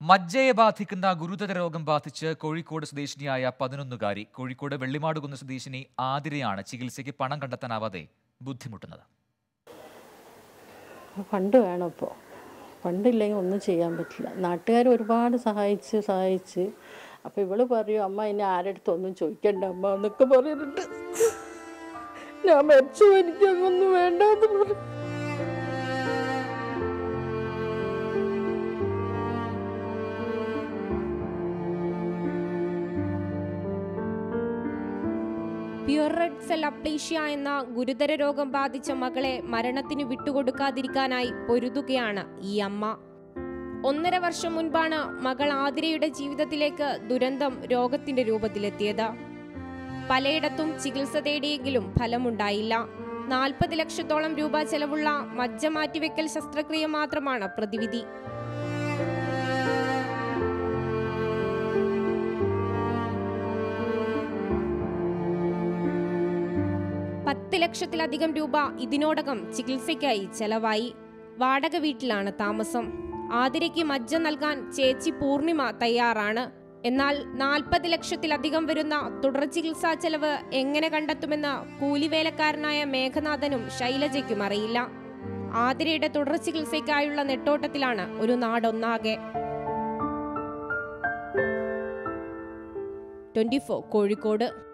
മജ്ജയെ ബാധിക്കുന്ന ഗുരുതര രോഗം ബാധിച്ച് കോഴിക്കോട് സ്വദേശിനിയായ പതിനൊന്നുകാരി കോഴിക്കോട് വെള്ളിമാടുകുന്ന് സ്വദേശിനി ആതിരയാണ് ചികിത്സയ്ക്ക് പണം കണ്ടെത്താനാവാതെ ബുദ്ധിമുട്ടുന്നത്. ഫണ്ട് വേണം ഇപ്പോൾ ഫണ്ടില്ലെങ്കിൽ ഒന്നും ചെയ്യാൻ പറ്റില്ല. നാട്ടുകാർ ഒരുപാട് സഹായിച്ച് സഹായിച്ച്. അപ്പോൾ ഇവൾ പറയും അമ്മ ഇനി ആരടുത്ത് ഒന്നും ചോദിക്കണ്ട അമ്മ എന്നൊക്കെ പറയുന്നുണ്ട്. ഞാൻ മരിച്ചു എനിക്ക് അങ്ങൊന്നും വേണ്ടെന്ന് പറയും. പ്യുർ റെഡ് സെൽ അപ്ലീഷ്യ എന്ന ഗുരുതര രോഗം ബാധിച്ച മകളെ മരണത്തിന് വിട്ടുകൊടുക്കാതിരിക്കാനായി പൊരുതുകയാണ് ഈ അമ്മ. ഒന്നര വർഷം മുൻപാണ് മകൾ ആതിരയുടെ ജീവിതത്തിലേക്ക് ദുരന്തം രോഗത്തിന്റെ രൂപത്തിലെത്തിയത്. പലയിടത്തും ചികിത്സ തേടിയെങ്കിലും ഫലമുണ്ടായില്ല. നാൽപ്പത് ലക്ഷത്തോളം രൂപ ചെലവുള്ള മജ്ജ മാറ്റിവെക്കൽ ശസ്ത്രക്രിയ മാത്രമാണ് പ്രതിവിധി. പത്ത് ലക്ഷത്തിലധികം രൂപ ഇതിനോടകം ചികിത്സയ്ക്കായി ചെലവായി. വാടക വീട്ടിലാണ് താമസം. ആതിരയ്ക്ക് മജ്ജ നൽകാൻ ചേച്ചി പൂർണിമ തയ്യാറാണ്. എന്നാൽ നാൽപ്പത് ലക്ഷത്തിലധികം വരുന്ന തുടർ ചികിത്സാ ചെലവ് എങ്ങനെ കണ്ടെത്തുമെന്ന് കൂലിവേലക്കാരനായ മേഘനാഥനും ശൈലജയ്ക്കും അറിയില്ല. ആതിരയുടെ തുടർ ചികിത്സയ്ക്കായുള്ള നെട്ടോട്ടത്തിലാണ് ഒരു നാടൊന്നാകെ. Twenty four Kozhikode.